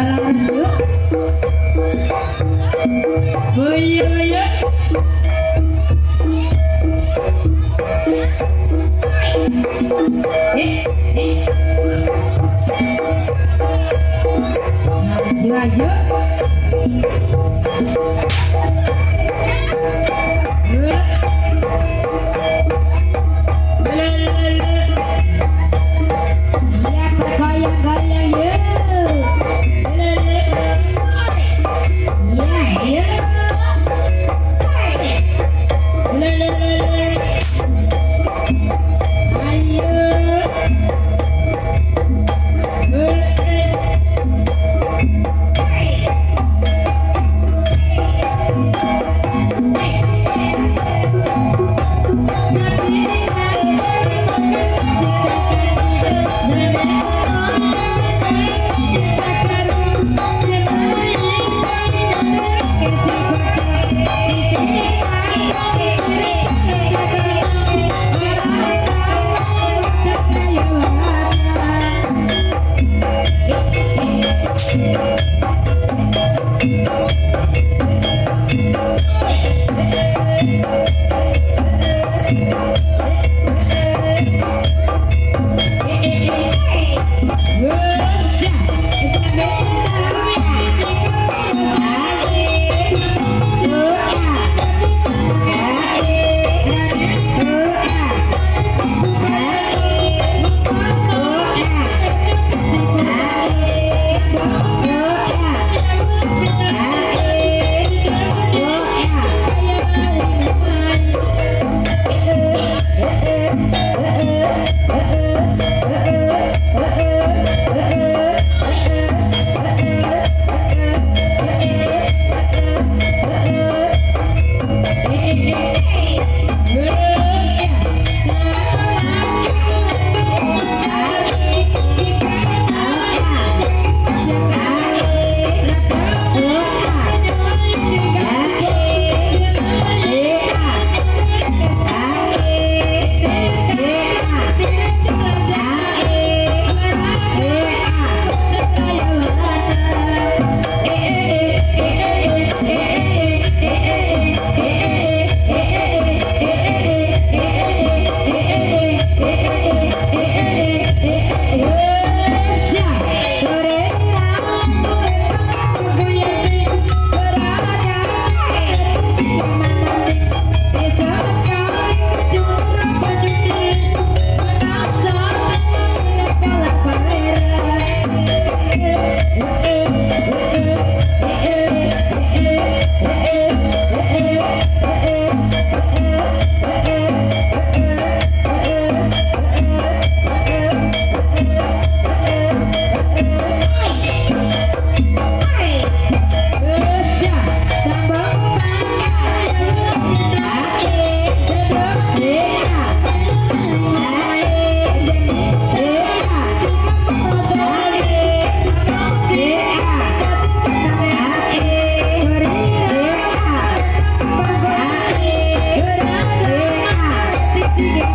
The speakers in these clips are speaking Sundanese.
Nah, aja.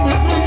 Yeah.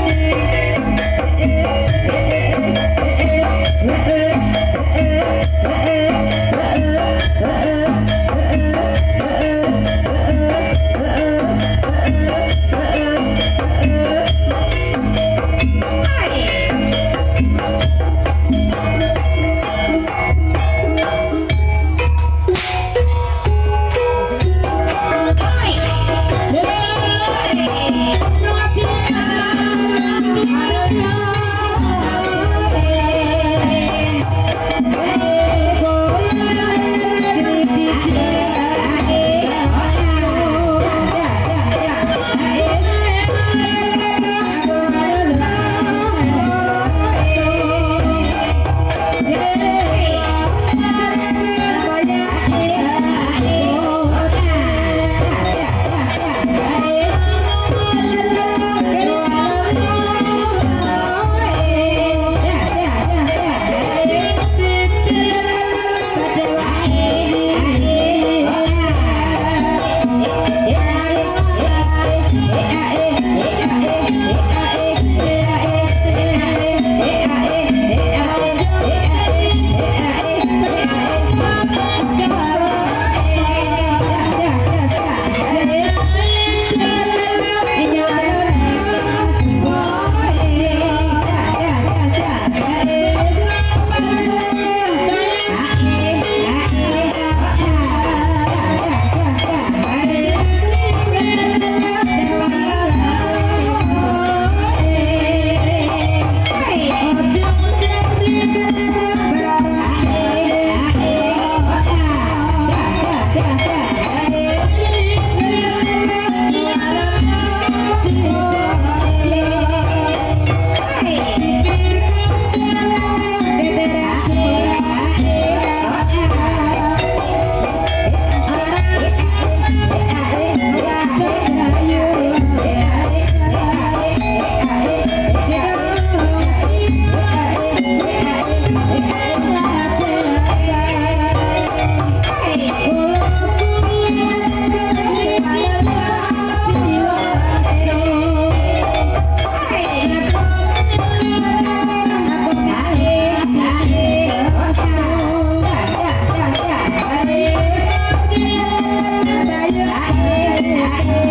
yeah.